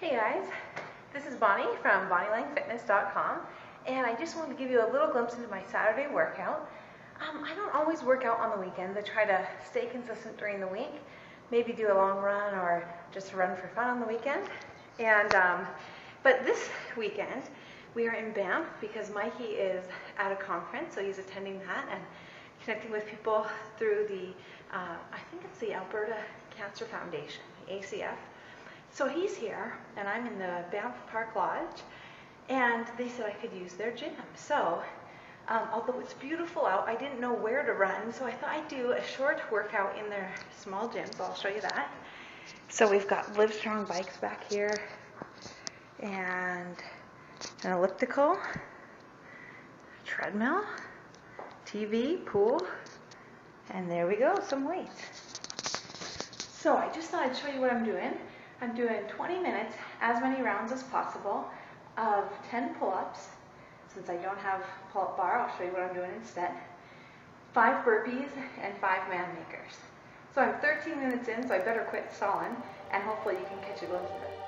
guys, this is Bonnie from BonnieLangFitness.com and I just wanted to give you a little glimpse into my Saturday workout. Um, I don't always work out on the weekends. I try to stay consistent during the week, maybe do a long run or just run for fun on the weekend. And um, But this weekend, we are in Banff because Mikey is at a conference, so he's attending that and connecting with people through the, uh, I think it's the Alberta Cancer Foundation, ACF. So he's here, and I'm in the Banff Park Lodge, and they said I could use their gym. So, um, although it's beautiful out, I didn't know where to run, so I thought I'd do a short workout in their small gym, so I'll show you that. So we've got Livestrong bikes back here, and an elliptical, treadmill, TV, pool, and there we go, some weights. So I just thought I'd show you what I'm doing. I'm doing 20 minutes, as many rounds as possible, of 10 pull-ups. Since I don't have pull-up bar, I'll show you what I'm doing instead. Five burpees and five man makers. So I'm 13 minutes in, so I better quit stalling, and hopefully you can catch a glimpse of it.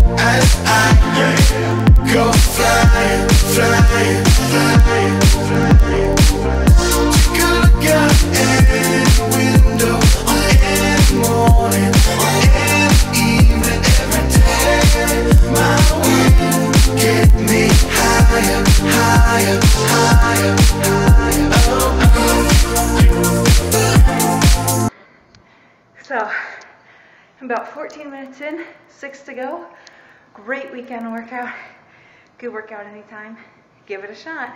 Oh, oh. So, about 14 minutes in, six to go. Great weekend workout. Good workout anytime. Give it a shot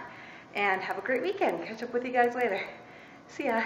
and have a great weekend. Catch up with you guys later. See ya.